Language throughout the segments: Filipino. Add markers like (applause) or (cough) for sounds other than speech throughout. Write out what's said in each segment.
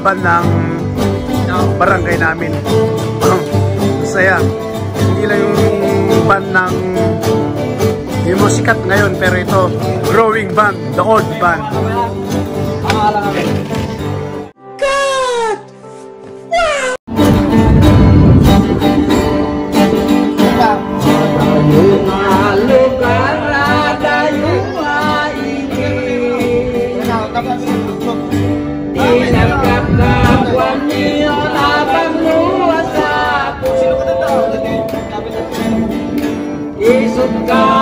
urban ng barangay namin. (laughs) Masaya. Hindi lang yung band ng yung sikat ngayon pero ito growing band, the old band. Ang alam God.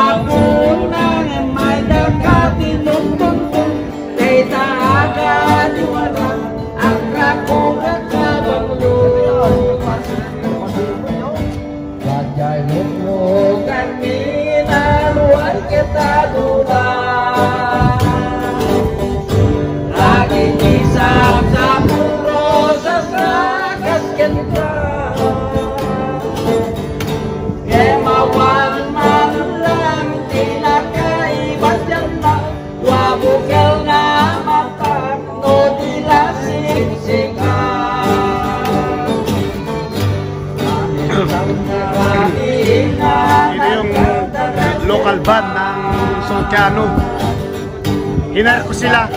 c'est là.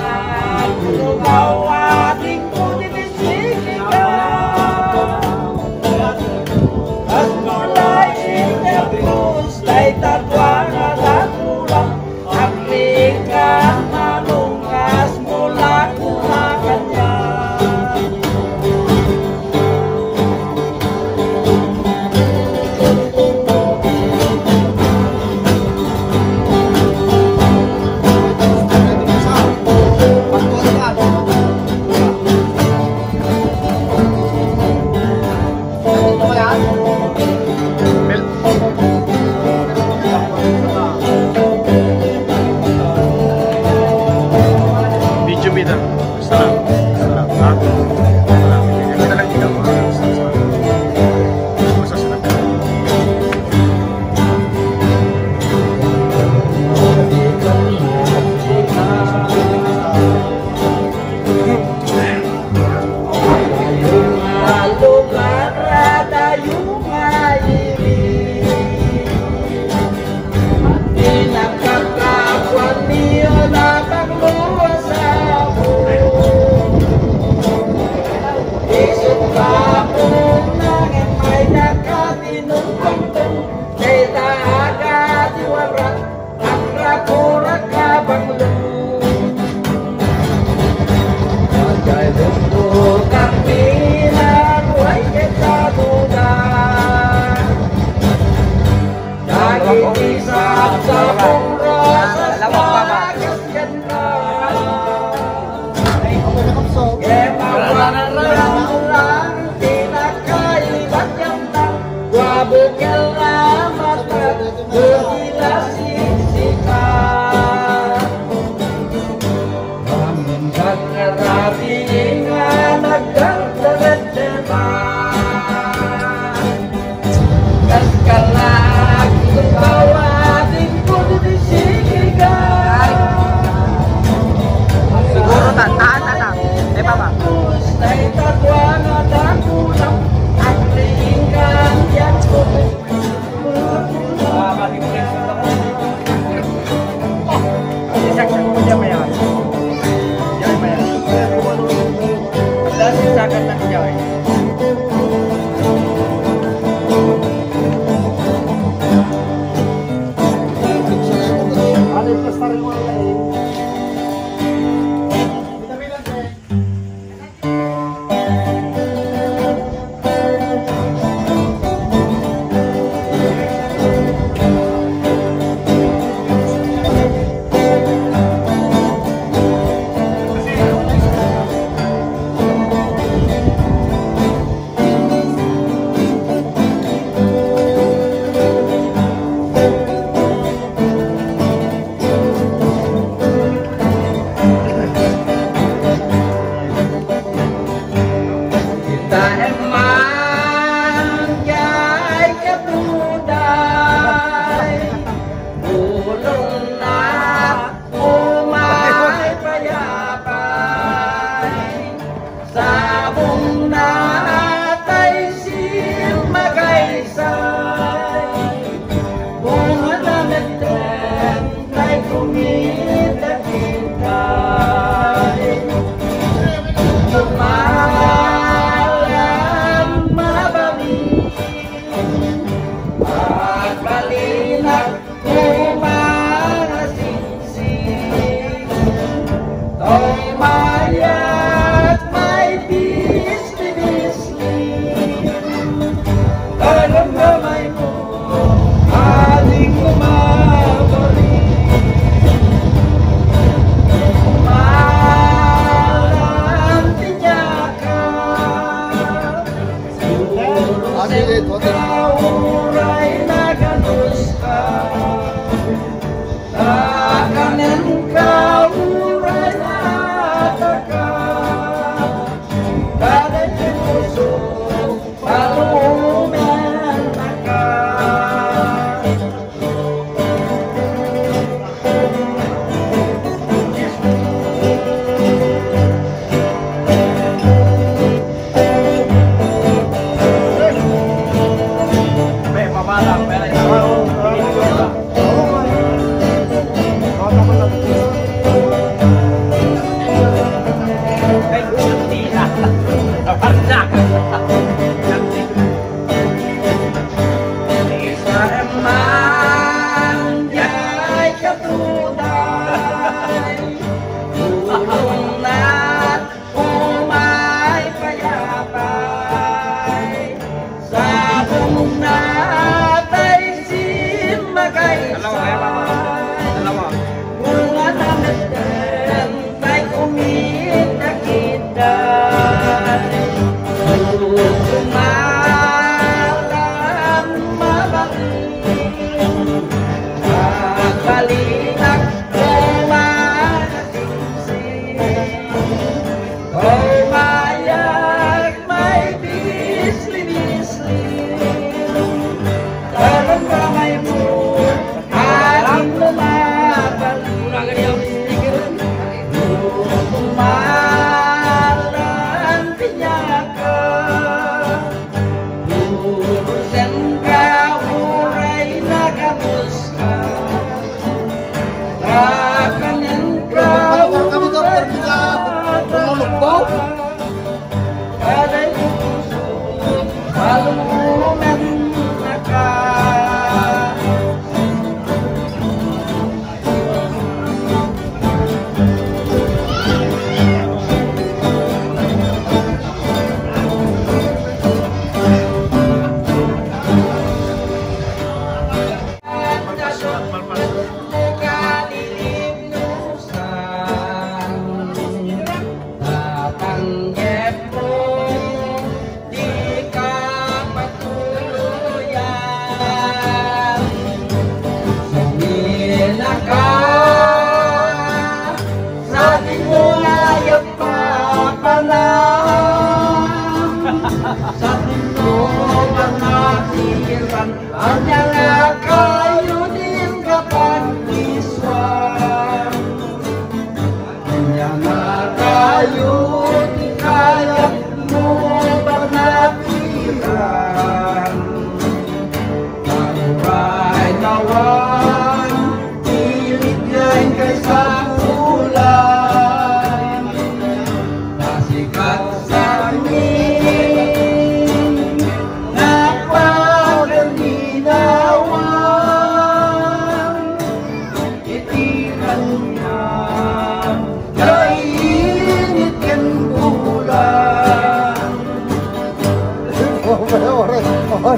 Apa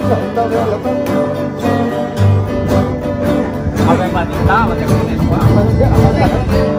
yang mati? Tahu, apa yang mati?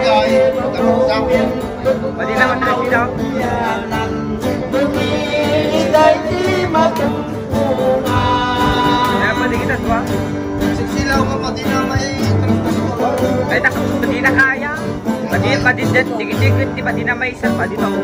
guy, magkaroon sa akin. Pwede naman na sila. Kaya pwede kita ba? Siksilaw ka pati na may Ay, tak, pati na kaya. Pati, pati, sige, sige, pati na may isa, pati na ako.